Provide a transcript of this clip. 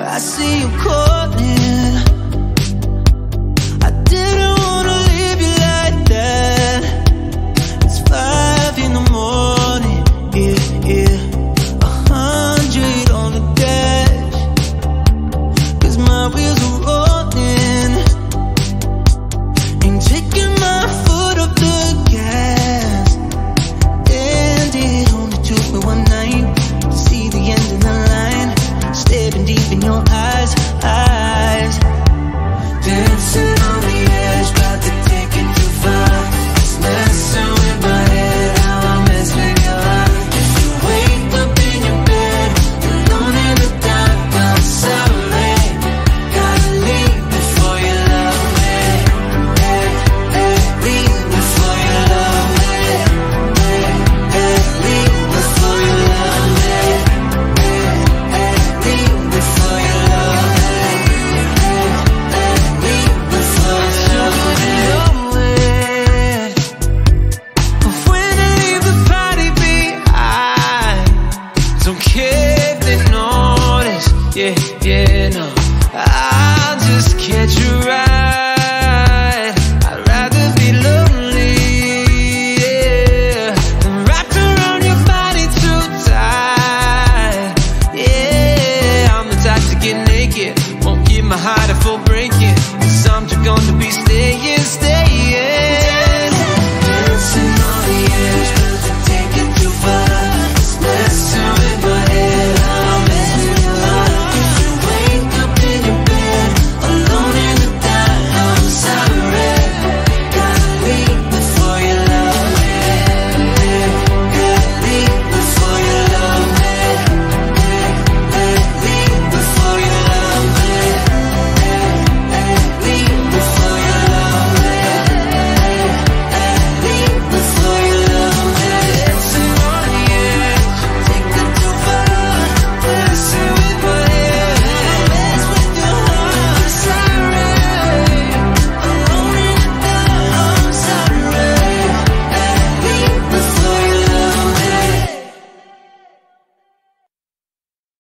I see you calling I'll just catch a ride. I'd rather be lonely, wrapped around your body too tight. Yeah, I'm the type to get naked. Won't keep my heart a full breaking. Cause I'm just gonna be staying, staying.